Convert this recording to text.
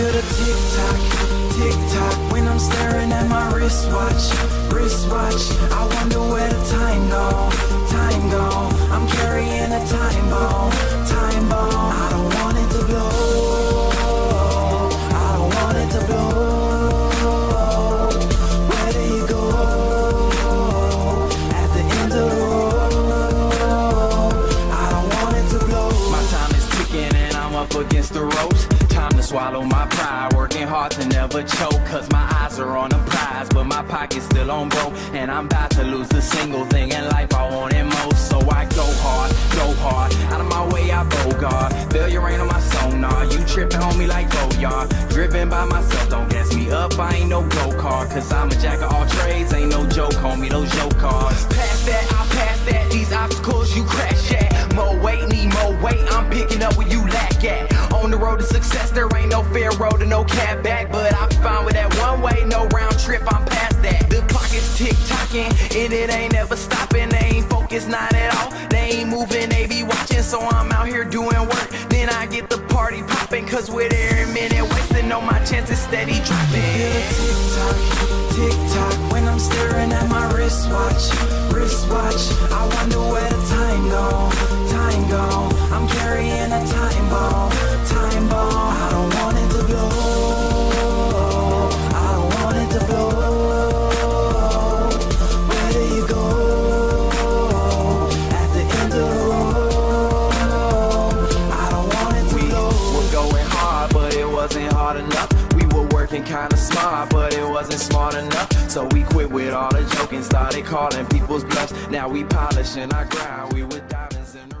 feel the tick tock, tick tock when I'm staring at my wristwatch, wristwatch. I wonder where the time go, time go. I'm carrying a time bomb, time bomb. I don't want it to blow. I don't want it to blow. Where do you go? At the end of the road, I don't want it to blow. My time is ticking and I'm up against the ropes to swallow my pride, working hard to never choke. Cause my eyes are on a prize, but my pocket's still on broke. And I'm about to lose the single thing in life I wanted most. So I go hard, go hard. Out of my way, I bogart. Failure ain't on my sonar. You tripping on me like oh, Goyard. Driven by myself, don't gas me up. I ain't no go kart. Cause I'm a jack of all trades. Ain't no joke, homie, those joke cards. Past that, I pass that. These obstacles you crash at. More weight, need more weight. I'm picking up where you lack at. On the road to success, there ain't no fair road to no cab back. But I'm fine with that one way, no round trip, I'm past that. The clock is tick tocking, and it ain't ever stopping. They ain't focused, not at all. They ain't moving, they be watching, so I'm out here doing work. Then I get the party popping, cause with every minute wasting, know my chances steady dropping. tick tock, tick tock when I'm staring at my wristwatch, wristwatch. I wonder working kinda smart, but it wasn't smart enough. So we quit with all the joking, started calling people's bluffs. Now we polishing our grind. We were diamonds in the